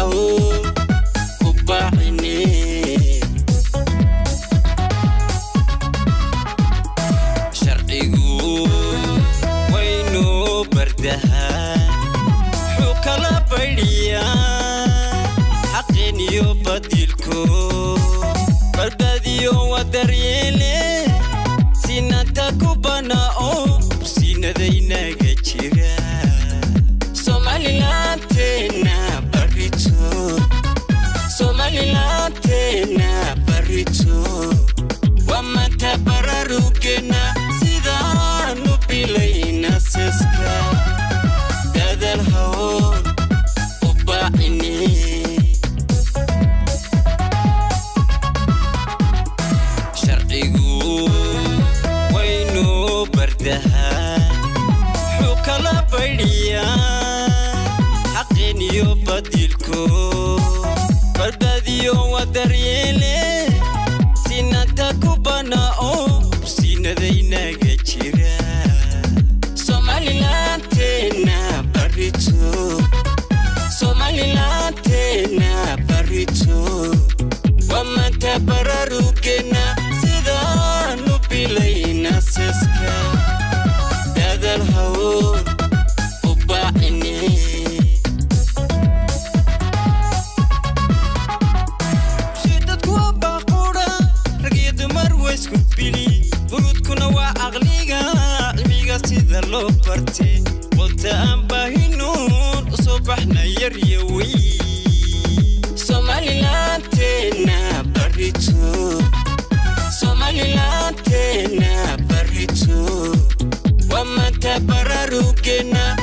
oh. walta aan baahinuun u soo baxna yaryawey somalilanteena barito. Wamata baraarugeena